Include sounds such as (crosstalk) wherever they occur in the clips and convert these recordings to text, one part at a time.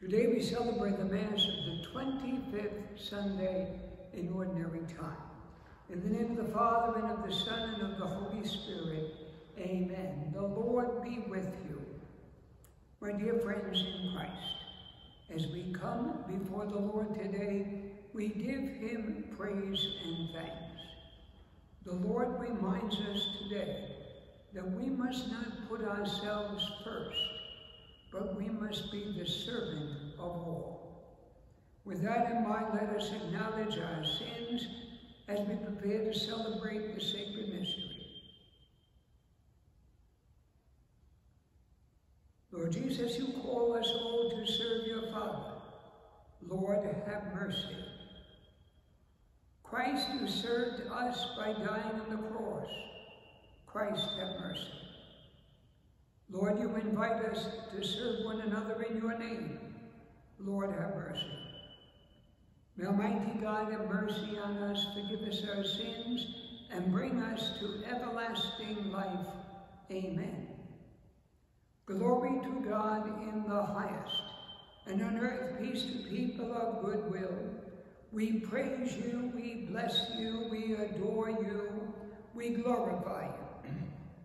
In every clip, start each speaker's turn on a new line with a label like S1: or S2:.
S1: Today we celebrate the Mass of the 25th Sunday in Ordinary Time. In the name of the Father, and of the Son, and of the Holy Spirit, Amen. The Lord be with you. My dear friends in Christ, as we come before the Lord today, we give him praise and thanks. The Lord reminds us today that we must not put ourselves first, but we must be the servant of all. With that in mind, let us acknowledge our sins as we prepare to celebrate the sacred mystery. Lord Jesus, you call us all to serve your Father. Lord, have mercy. Christ, who served us by dying on the cross, Christ, have mercy. Lord, you invite us to serve one another in your name. Lord, have mercy. May Almighty God have mercy on us, forgive us our sins, and bring us to everlasting life. Amen. Glory to God in the highest, and on earth peace to people of good will. We praise you, we bless you, we adore you, we glorify you.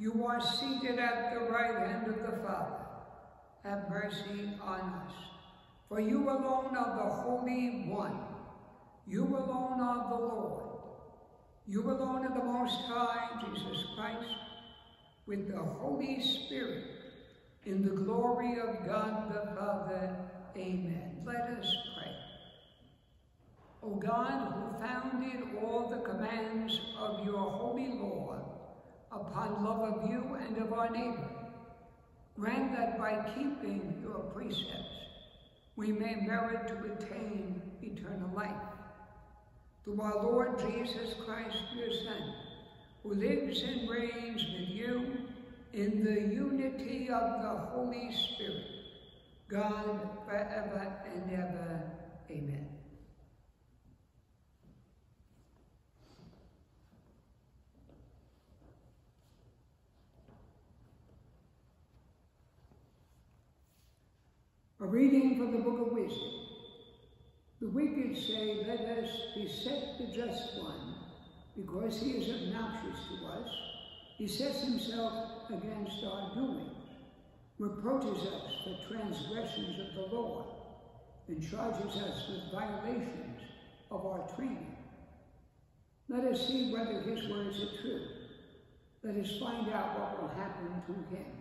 S1: You are seated at the right hand of the Father. Have mercy on us. For you alone are the Holy One. You alone are the Lord. You alone are the Most High, Jesus Christ, with the Holy Spirit, in the glory of God the Father. Amen. Let us pray. O God, who founded all the commands of your holy law, upon love of you and of our neighbor. Grant that by keeping your precepts, we may merit to attain eternal life. Through our Lord Jesus Christ, your Son, who lives and reigns with you in the unity of the Holy Spirit, God forever and ever. Amen. A reading from the Book of Wisdom. The wicked say, let us beset the just one, because he is obnoxious to us. He sets himself against our doings, reproaches us for transgressions of the law, and charges us with violations of our training. Let us see whether his words are true. Let us find out what will happen to him.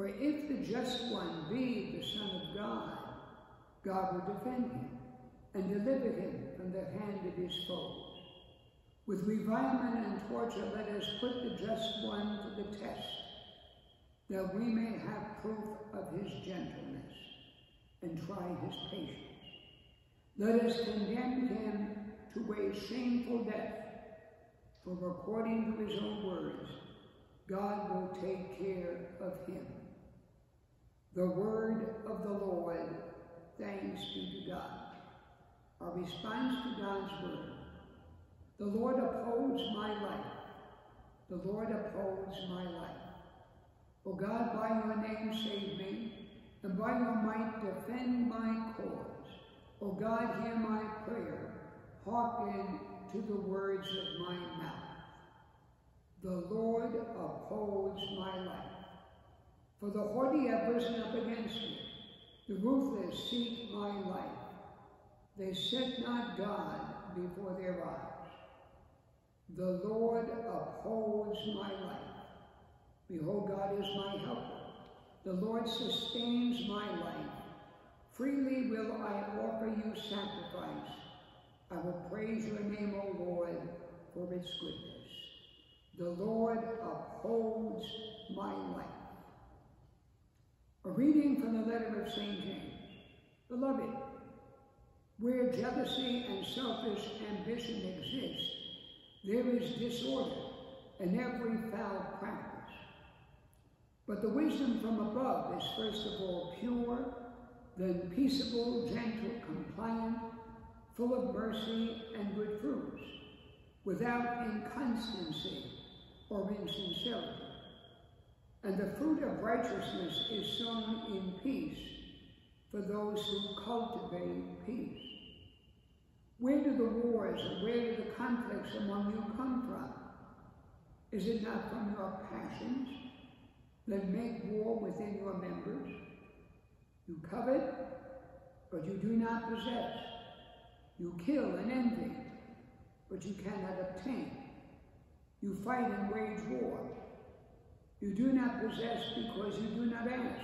S1: For if the just one be the Son of God, God will defend him and deliver him from the hand of his foes. With revilement and torture, let us put the just one to the test, that we may have proof of his gentleness and try his patience. Let us condemn him to a shameful death, for according to his own words, God will take care of him. The word of the Lord, thanks be to God. Our response to God's word. The Lord upholds my life. The Lord upholds my life. O God, by your name save me, and by your might defend my cause. O God, hear my prayer. Hearken to the words of my mouth. The Lord upholds my life. For the haughty have risen up against me. The ruthless seek my life. They set not God before their eyes. The Lord upholds my life. Behold, God is my helper. The Lord sustains my life. Freely will I offer you sacrifice. I will praise your name, O Lord, for its goodness. The Lord upholds my life. A reading from the letter of St. James. Beloved, Where jealousy and selfish ambition exist, there is disorder and every foul practice. But the wisdom from above is first of all pure, then peaceable, gentle, compliant, full of mercy and good fruits, without inconstancy or insincerity. And the fruit of righteousness is sown in peace for those who cultivate peace. Where do the wars and where do the conflicts among you come from? Is it not from your passions that make war within your members? You covet, but you do not possess. You kill and envy, but you cannot obtain. You fight and wage war. You do not possess because you do not ask.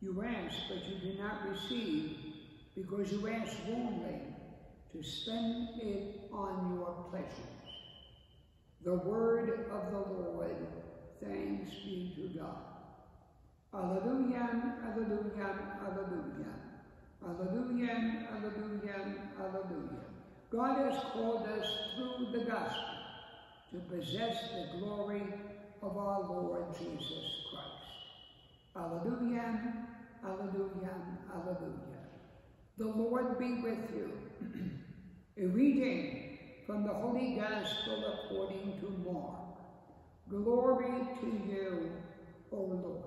S1: You ask, but you do not receive because you ask wrongly to spend it on your pleasures. The word of the Lord, thanks be to God. Alleluia, alleluia, alleluia. Alleluia, alleluia, alleluia. God has called us through the gospel to possess the glory of our Lord Jesus Christ. Alleluia, alleluia, alleluia. The Lord be with you. (clears throat) A reading from the Holy Gospel according to Mark. Glory to you, O Lord.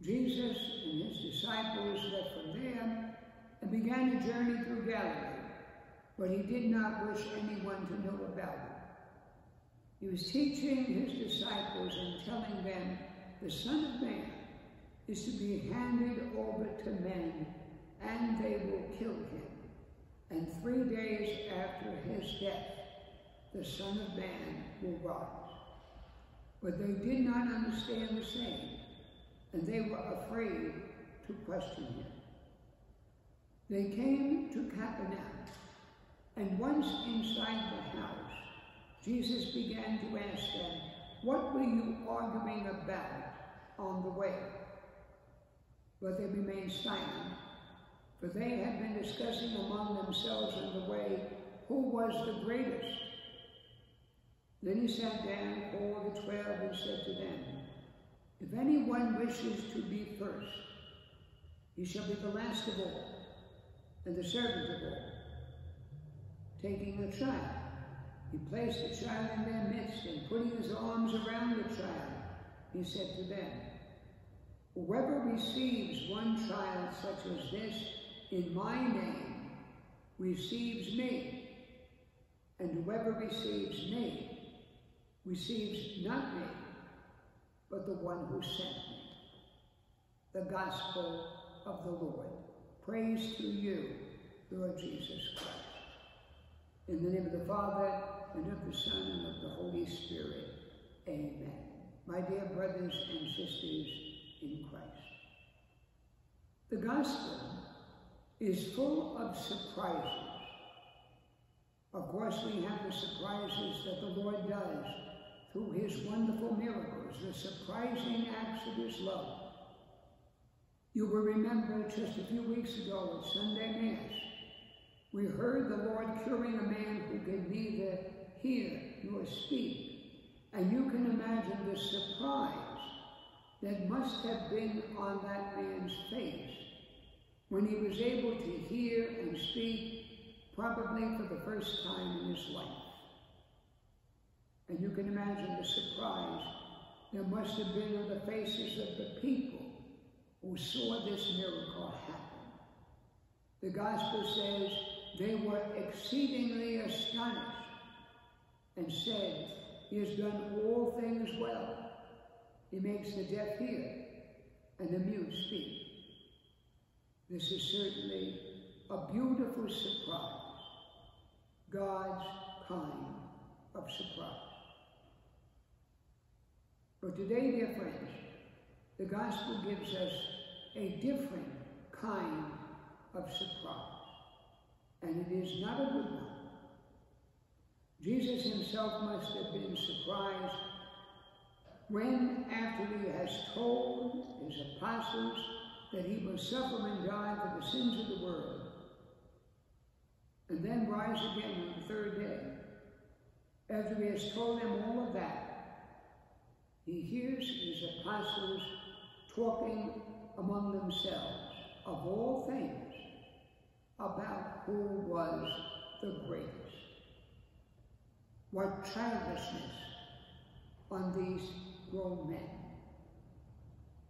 S1: Jesus and his disciples left from there and began a journey through Galilee, but he did not wish anyone to know about it. He was teaching his disciples and telling them, the Son of Man is to be handed over to men, and they will kill him and three days after his death, the Son of Man will rise. But they did not understand the saying, and they were afraid to question him. They came to Capernaum, and once inside the house, Jesus began to ask them, What were you arguing about on the way? But they remained silent for they had been discussing among themselves in the way who was the greatest. Then he sat down, called the twelve, and said to them, If anyone wishes to be first, he shall be the last of all, and the servant of all. Taking a child, he placed the child in their midst, and putting his arms around the child, he said to them, Whoever receives one child such as this in my name receives me, and whoever receives me receives not me, but the one who sent me. The Gospel of the Lord. Praise to you, Lord Jesus Christ. In the name of the Father, and of the Son, and of the Holy Spirit. Amen. My dear brothers and sisters in Christ. The Gospel is full of surprises. Of course, we have the surprises that the Lord does through his wonderful miracles, the surprising acts of his love. You will remember just a few weeks ago at Sunday Mass, we heard the Lord curing a man who could neither hear nor speak. And you can imagine the surprise that must have been on that man's face when he was able to hear and speak, probably for the first time in his life. And you can imagine the surprise there must have been on the faces of the people who saw this miracle happen. The gospel says they were exceedingly astonished and said, He has done all things well. He makes the deaf hear and the mute speak. This is certainly a beautiful surprise, God's kind of surprise. But today, dear friends, the gospel gives us a different kind of surprise, and it is not a good one. Jesus himself must have been surprised when, after he has told his apostles that he will suffer and die for the sins of the world, and then rise again on the third day. After he has told them all of that, he hears his apostles talking among themselves of all things about who was the greatest. What childishness on these grown men.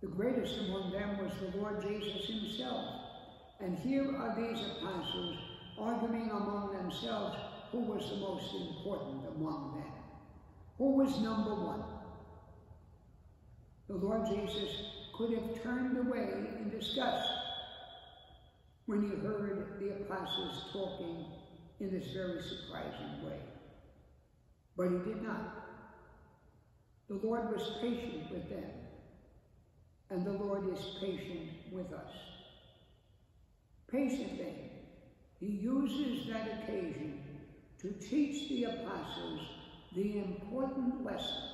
S1: The greatest among them was the Lord Jesus himself. And here are these apostles arguing among themselves who was the most important among them. Who was number one? The Lord Jesus could have turned away in disgust when he heard the apostles talking in this very surprising way. But he did not. The Lord was patient with them, and the Lord is patient with us. Patiently, he uses that occasion to teach the apostles the important lesson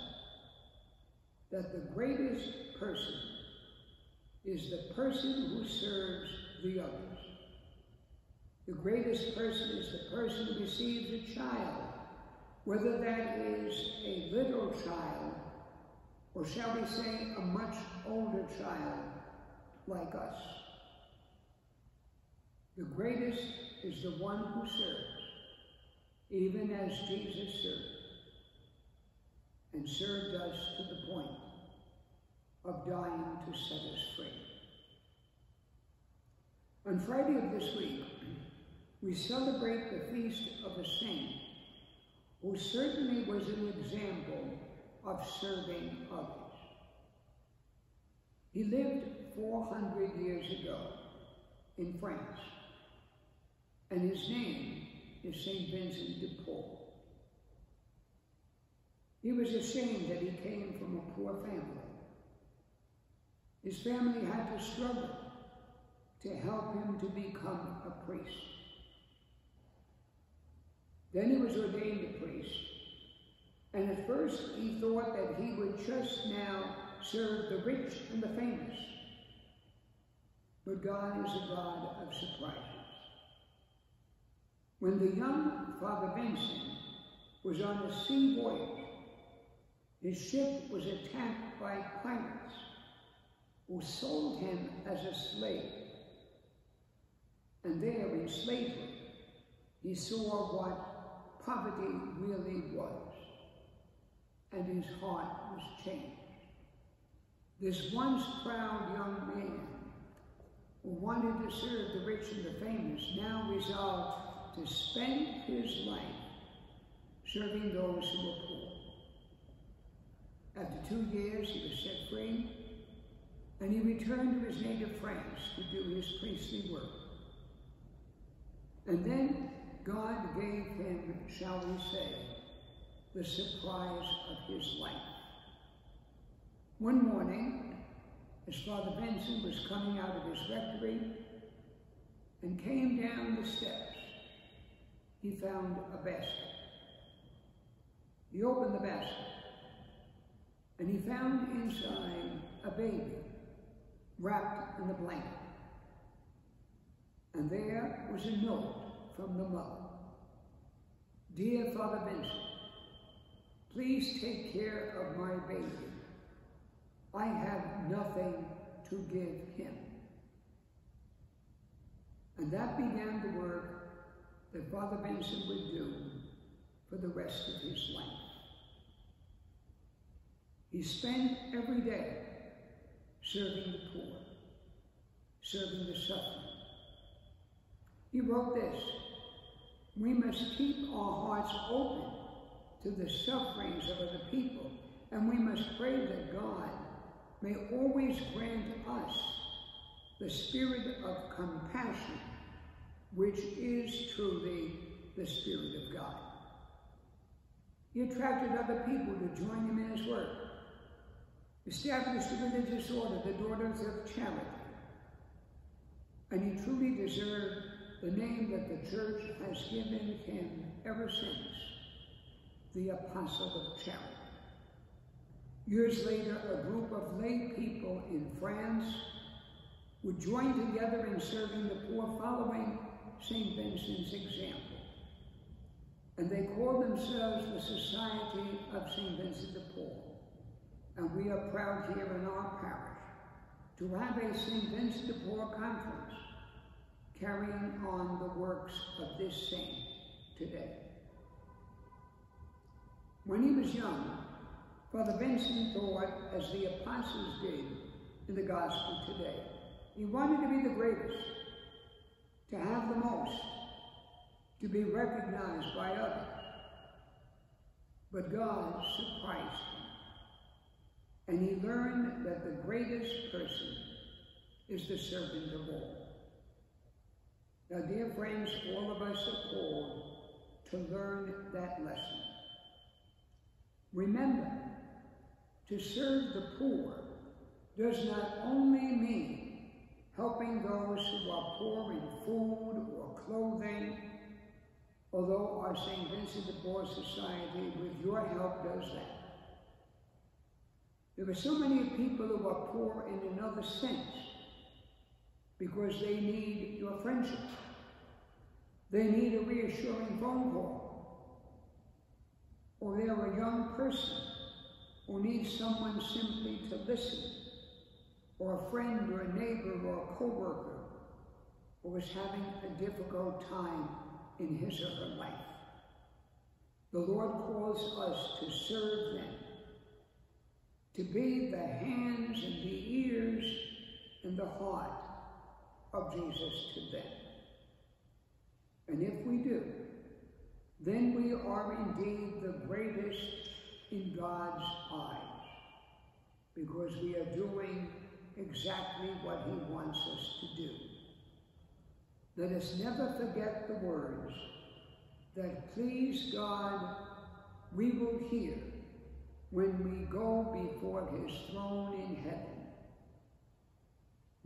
S1: that the greatest person is the person who serves the others. The greatest person is the person who receives a child, whether that is a little child or shall we say a much older child like us. The greatest is the one who serves, even as Jesus served, and served us to the point of dying to set us free. On Friday of this week, we celebrate the feast of a saint who certainly was an example of serving others. He lived 400 years ago in France, and his name is St. Vincent de Paul. He was ashamed that he came from a poor family. His family had to struggle to help him to become a priest. Then he was ordained a priest and at first he thought that he would just now serve the rich and the famous. But God is a God of surprises. When the young Father Vincent was on a sea voyage, his ship was attacked by pirates who sold him as a slave. And there in slavery, he saw what poverty really was and his heart was changed. This once proud young man who wanted to serve the rich and the famous now resolved to spend his life serving those who were poor. After two years, he was set free, and he returned to his native France to do his priestly work. And then God gave him, shall we say, the surprise of his life. One morning, as Father Vincent was coming out of his rectory and came down the steps, he found a basket. He opened the basket and he found inside a baby wrapped in a blanket. And there was a note from the mother. Dear Father Vincent, Please take care of my baby. I have nothing to give him. And that began the work that Father Vincent would do for the rest of his life. He spent every day serving the poor, serving the suffering. He wrote this, we must keep our hearts open to the sufferings of other people. And we must pray that God may always grant us the spirit of compassion, which is truly the Spirit of God. He attracted other people to join him in his work, established a religious order, the Daughters of Charity, and he truly deserved the name that the church has given him ever since the Apostle of Charity. Years later, a group of lay people in France would join together in serving the poor following St. Vincent's example. And they called themselves the Society of St. Vincent de Paul. And we are proud here in our parish to have a St. Vincent de Paul conference carrying on the works of this saint today. When he was young, Father Vincent thought, as the apostles did in the gospel today, he wanted to be the greatest, to have the most, to be recognized by others. But God surprised him, and he learned that the greatest person is the servant of all. Now, dear friends, all of us are called to learn that lesson. Remember, to serve the poor does not only mean helping those who are poor in food or clothing, although our St. Vincent de Paul Society, with your help, does that. There are so many people who are poor in another sense because they need your friendship. They need a reassuring phone call. Or they're a young person who needs someone simply to listen, or a friend or a neighbor or a co-worker who is having a difficult time in his or her life. The Lord calls us to serve them, to be the hands and the ears and the heart of Jesus to them. And if we do, then we are indeed the greatest in God's eyes because we are doing exactly what he wants us to do. Let us never forget the words that please God we will hear when we go before his throne in heaven.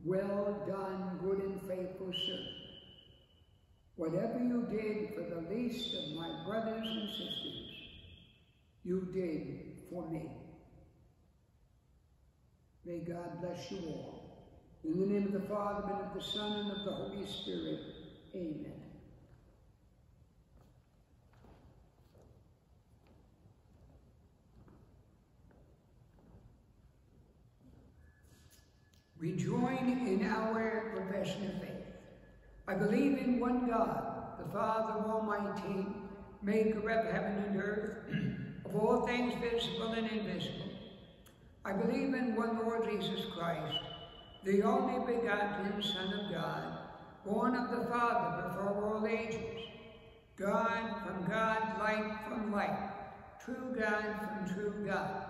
S1: Well done, good and faithful servant. Whatever you did for the least of my brothers and sisters, you did for me. May God bless you all. In the name of the Father, and of the Son, and of the Holy Spirit. Amen. We join in our profession of faith. I believe in one God, the Father Almighty, maker of heaven and earth, (clears throat) of all things visible and invisible. I believe in one Lord Jesus Christ, the only begotten Son of God, born of the Father before all ages, God from God, light from light, true God from true God,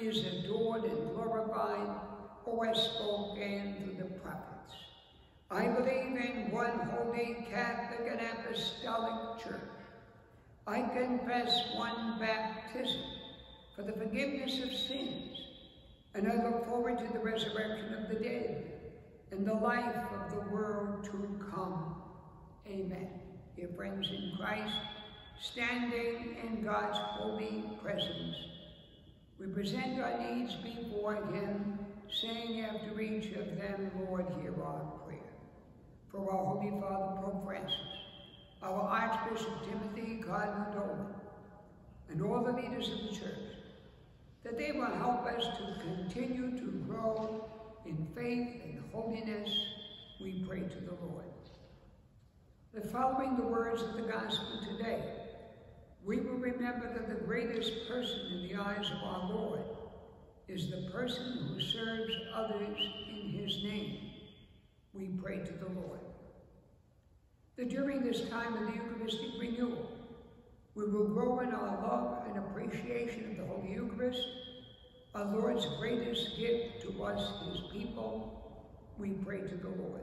S1: is adored and glorified, who has spoken through the prophets. I believe in one holy Catholic and Apostolic Church. I confess one baptism for the forgiveness of sins, and I look forward to the resurrection of the dead and the life of the world to come. Amen. Dear friends in Christ, standing in God's holy presence, we present our needs before him, saying after each of them, Lord, hear our prayer. For our Holy Father, Pope Francis, our Archbishop Timothy Cardinal Dolan, and all the leaders of the church, that they will help us to continue to grow in faith and holiness, we pray to the Lord. that following the words of the gospel today, we will remember that the greatest person in the eyes of our Lord is the person who serves others in his name. We pray to the Lord. That during this time of the Eucharistic renewal, we will grow in our love and appreciation of the Holy Eucharist, our Lord's greatest gift to us, his people. We pray to the Lord.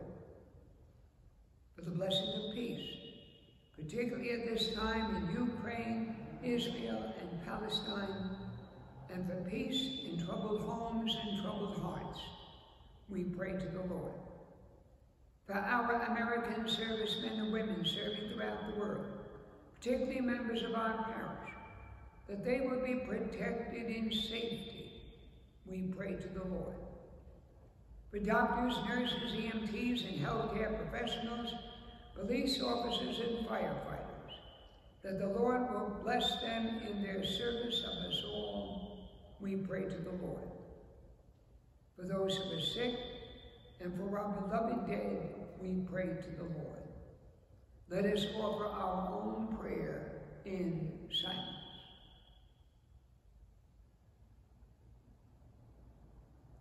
S1: For the blessing of peace, particularly at this time in Ukraine, Israel, and Palestine, and for peace in troubled homes and troubled hearts, we pray to the Lord. For our American servicemen and women serving throughout the world, particularly members of our parish, that they will be protected in safety, we pray to the Lord. For doctors, nurses, EMTs, and healthcare professionals, police officers, and firefighters, that the Lord will bless them in their service of us all, we pray to the Lord. For those who are sick, and for our beloved dead, we pray to the Lord. Let us offer our own prayer in silence.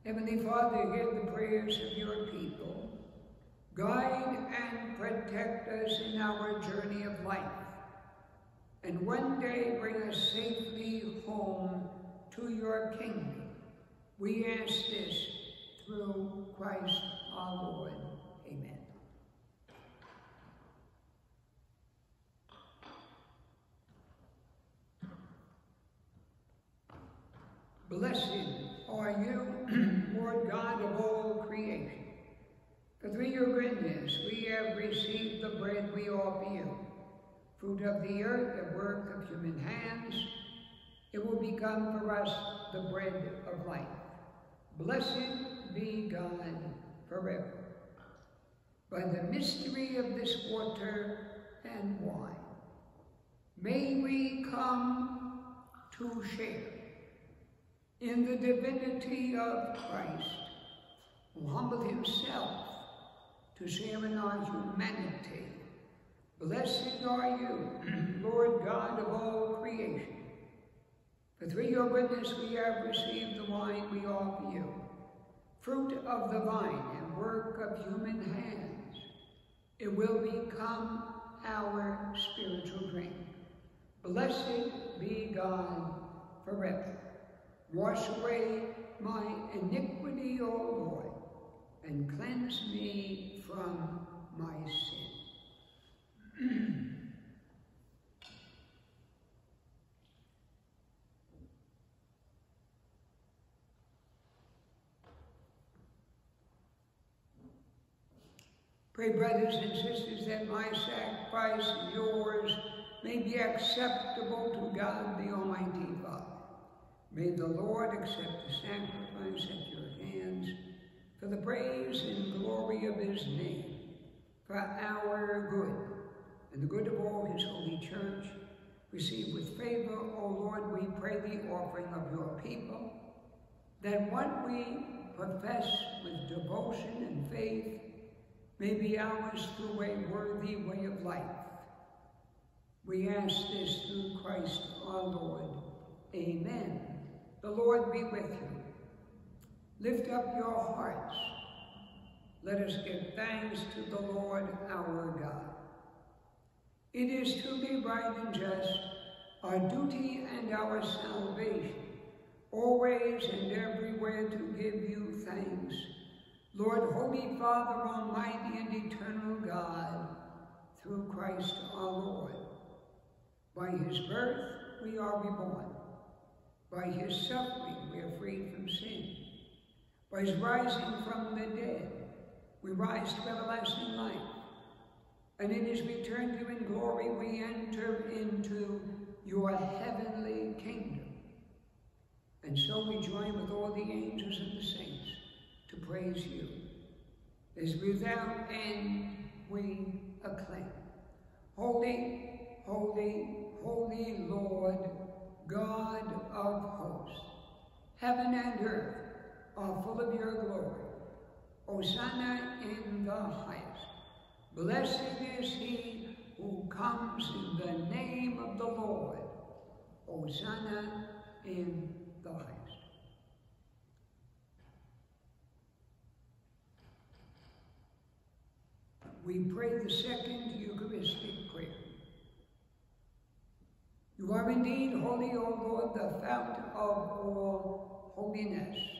S1: Heavenly Father, hear the prayers of your people. Guide and protect us in our journey of life. And one day bring us safely home to your kingdom. We ask this through Christ our Lord. Amen. Blessed are you, (clears throat) Lord God of all your goodness we have received the bread we offer you, fruit of the earth, the work of human hands. It will become for us the bread of life. Blessed be God forever. By the mystery of this water and wine, may we come to share in the divinity of Christ, who humbled himself to in our humanity. Blessed are you, (clears throat) Lord God of all creation. For through your goodness we have received the wine we offer you, fruit of the vine and work of human hands. It will become our spiritual drink. Blessed be God forever. Wash away my iniquity, O Lord, and cleanse me from my sin. (clears throat) Pray, brothers and sisters, that my sacrifice and yours may be acceptable to God the Almighty Father. May the Lord accept the sacrifice at your hands for the praise and glory of his name, for our good and the good of all his holy church. Receive with favor, O Lord, we pray the offering of your people, that what we profess with devotion and faith may be ours through a worthy way of life. We ask this through Christ our Lord. Amen. The Lord be with you. Lift up your hearts. Let us give thanks to the Lord our God. It is truly right and just, our duty and our salvation, always and everywhere to give you thanks. Lord, Holy Father, Almighty and Eternal God, through Christ our Lord. By his birth we are reborn. By his suffering we are freed from sin. By his rising from the dead we rise to everlasting life. And in his return to you in glory we enter into your heavenly kingdom. And so we join with all the angels and the saints to praise you. As without end we acclaim. Holy, holy, holy Lord, God of hosts. Heaven and earth are full of your glory. Hosanna in the highest. Blessed is he who comes in the name of the Lord. Hosanna in the highest. We pray the second Eucharistic prayer. You are indeed holy, O Lord, the fount of all holiness.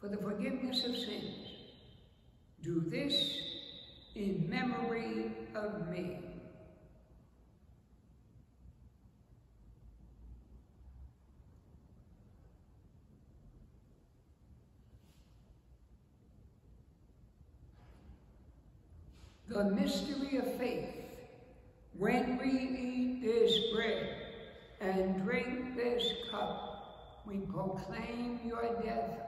S1: for the forgiveness of sins. Do this in memory of me. The mystery of faith. When we eat this bread and drink this cup, we proclaim your death,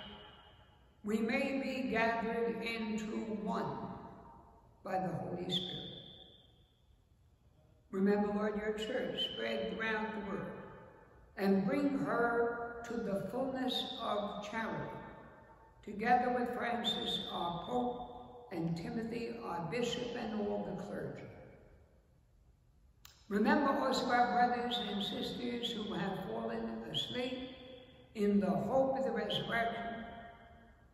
S1: we may be gathered into one by the Holy Spirit. Remember, Lord, your church spread throughout the world and bring her to the fullness of charity, together with Francis, our Pope, and Timothy, our Bishop, and all the clergy. Remember also our brothers and sisters who have fallen asleep in the hope of the resurrection,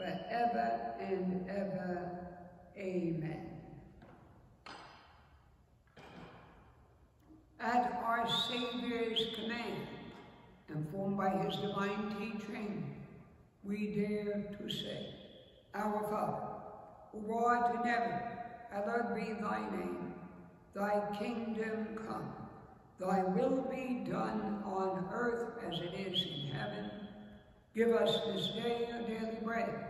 S1: forever and ever. Amen. At our Savior's command, informed by his divine teaching, we dare to say, Our Father, who art in heaven, hallowed be thy name. Thy kingdom come. Thy will be done on earth as it is in heaven. Give us this day our daily bread,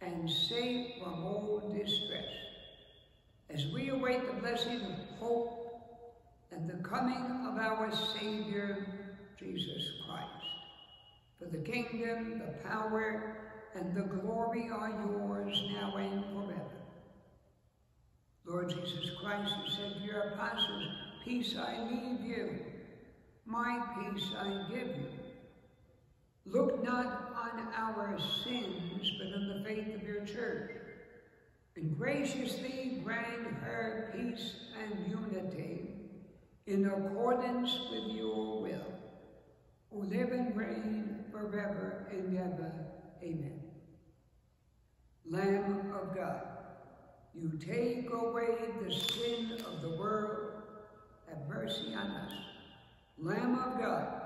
S1: and safe from all distress. As we await the blessing of hope and the coming of our Savior, Jesus Christ. For the kingdom, the power, and the glory are yours now and forever. Lord Jesus Christ, who said to your apostles, Peace I leave you, my peace I give you. Look not on our sins, but on the faith of your church, and graciously grant her peace and unity in accordance with your will, who live and reign forever and ever. Amen. Lamb of God, you take away the sin of the world, have mercy on us. Lamb of God,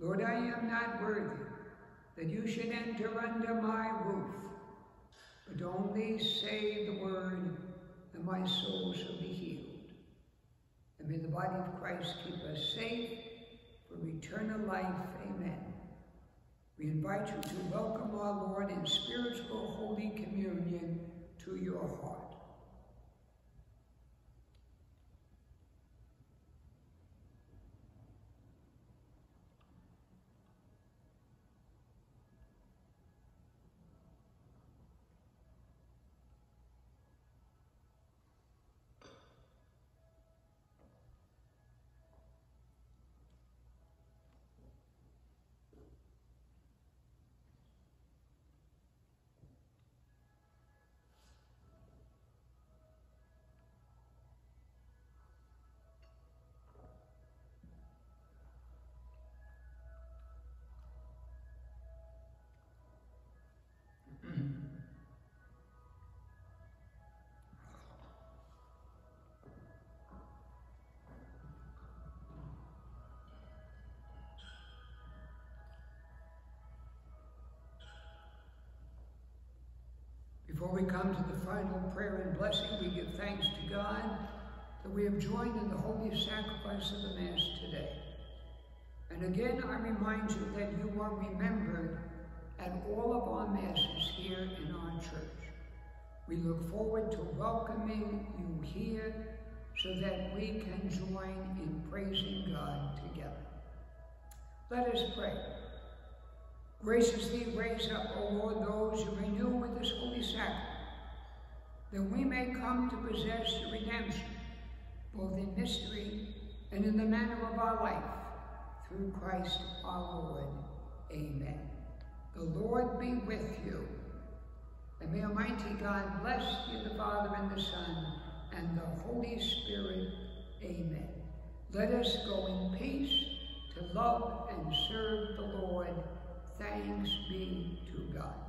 S1: Lord, I am not worthy that you should enter under my roof, but only say the word, and my soul shall be healed. And may the body of Christ keep us safe for eternal life. Amen. We invite you to welcome our Lord in spiritual Holy Communion to your heart. Before we come to the final prayer and blessing, we give thanks to God that we have joined in the holy sacrifice of the Mass today. And again, I remind you that you are remembered at all of our Masses here in our church. We look forward to welcoming you here so that we can join in praising God together. Let us pray. Graciously raise up, O Lord, those you renew with this holy sacrament, that we may come to possess the redemption, both in mystery and in the manner of our life, through Christ our Lord. Amen. The Lord be with you. And may Almighty God bless you, the Father and the Son, and the Holy Spirit. Amen. Let us go in peace to love and serve the Lord Thanks be to God.